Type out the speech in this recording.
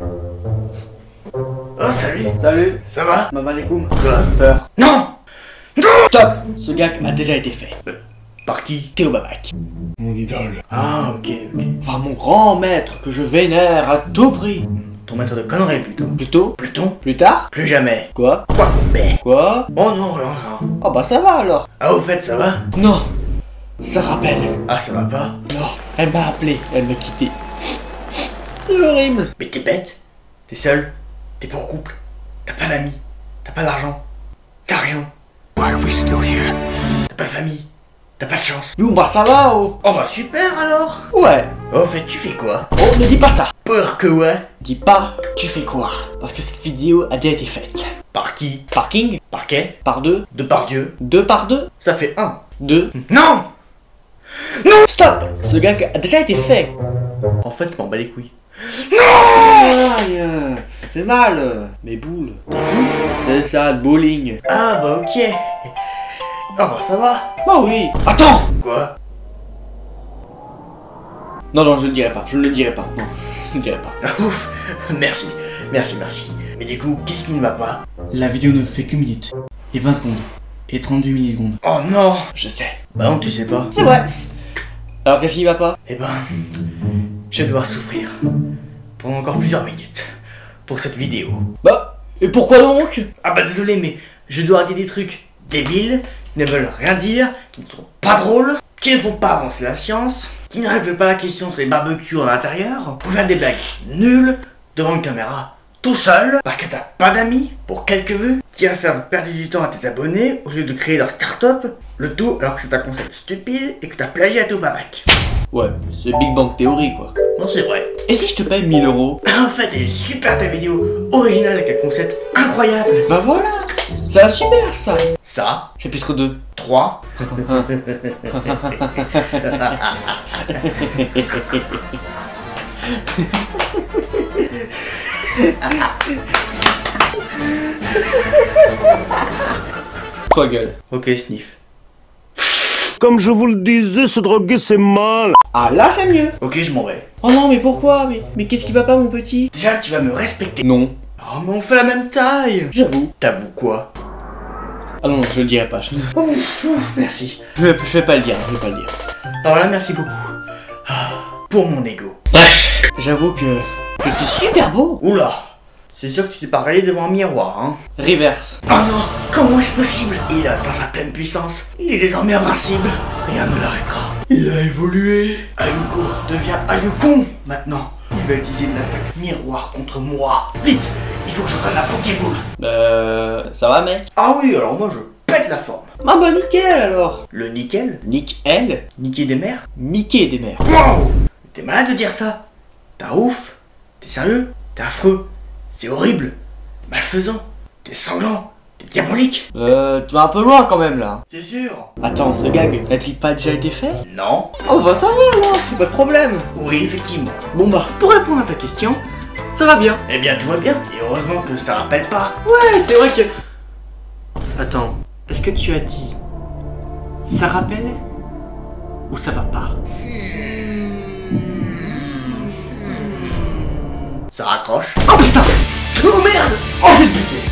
Oh, salut Salut, Ça va? Maman Alaikum. Quoi Peur. Non Stop Ce gag a déjà été fait. Par qui? Théo Babac. Mon idole. Ah, ok, ok. Enfin, mon grand maître que je vénère à tout prix. Ton maître de conneries, plutôt. Plutôt? Pluton? Plus tard? Plus jamais. Quoi? Quoi couper Quoi? Oh non, rien. Ah bah ça va alors. Ah, au fait, ça va? Non Ça rappelle. Ah, ça va pas? Non, elle m'a appelé, elle m'a quitté. C'est horrible. Mais t'es bête T'es seul T'es pas en couple T'as pas d'amis T'as pas d'argent T'as rien Why are we still here? T'as pas de famille T'as pas de chance Bon bah ça va oh. Oh bah super alors Ouais. Oh, au fait, tu fais quoi? Oh ne dis pas ça. Peur que ouais Dis pas tu fais quoi? Parce que cette vidéo a déjà été faite. Par qui? Parking Parquet Par deux De par Dieu Deux par deux Ça fait un. Deux Non Stop Ce gag a déjà été fait. En fait, je m'en bats les couilles. Aïe euh, Ça fait mal Mes boules. C'est ça, de bowling. Ah bah ok. Ah bah ça va. Bah oui. Attends Quoi? Non, non, je ne le dirai pas. Je ne le dirai pas. Non, je ne le dirai pas. Ah, Ouf. Merci. Merci, merci. Mais du coup, qu'est-ce qui ne va pas? La vidéo ne fait qu'une minute. Et 20 secondes. Et 38 millisecondes. Oh non Je sais. Bah non, tu sais pas. C'est vrai. Alors qu'est-ce qui va pas? Eh ben, je vais devoir souffrir pendant encore plusieurs minutes pour cette vidéo. Bah, et pourquoi donc? Ah bah désolé, mais je dois dire des trucs débiles, qui ne veulent rien dire, qui ne sont pas drôles, qui ne font pas avancer la science, qui ne règlent pas la question sur les barbecues en intérieur, pour faire des blagues nulles devant une caméra tout seul, parce que t'as pas d'amis, pour quelques vues, qui va faire perdre du temps à tes abonnés au lieu de créer leur start-up, le tout alors que c'est un concept stupide et que t'as plagié à tout babac. Ouais, c'est Big Bang Theory quoi. Non, c'est vrai. Et si je te paye 1000 euros? En fait, elle est super ta vidéo, originale avec un concept incroyable. Bah voilà Ça va super ça Ça, Chapitre 2. 3. Toi gueule. Ok, sniff. Comme je vous le disais, se droguer c'est mal. Ah là c'est mieux Ok, je m'en vais. Oh non mais pourquoi? Mais, mais qu'est-ce qui va pas mon petit? Déjà, tu vas me respecter. Non. Oh, mais on fait la même taille. J'avoue. T'avoues quoi? Ah non, je le dirai pas. Je, Ouf, ouf, merci. je, vais- je vais pas le dire, je vais pas le dire. Alors là, merci beaucoup. Ah, Pour mon ego. Bref, j'avoue que je suis super beau. Oula, c'est sûr que tu t'es pas regardé devant un miroir, hein Reverse. Oh non, comment est-ce possible? Il a atteint sa pleine puissance. Il est désormais invincible. Rien ne l'arrêtera. Il a évolué. Ayuko devient Ayukon maintenant. Il va utiliser l'attaque miroir contre moi. Vite, il faut que je prenne la Pokéball. Euh... Ça va mec? Ah oui, alors moi je pète la forme. Ah bah nickel alors Le nickel? Nick L? Niquer des mers Mickey des mers. Wow T'es malade de dire ça? T'as ouf? T'es sérieux? T'es affreux? C'est horrible Malfaisant T'es sanglant T'es diabolique Euh... Tu vas un peu loin quand même là. C'est sûr Attends, ce gag, n'a-t-il pas déjà été fait Non Oh bah ça va c'est pas de problème. Oui, effectivement. Bon bah, pour répondre à ta question, ça va bien. Eh bien, tout va bien. Et heureusement que ça rappelle pas. Ouais, c'est vrai que... Attends, est-ce que tu as dit... Ça rappelle Ou ça va pas? Ça raccroche. Oh putain Oh merde! Oh, buté Oh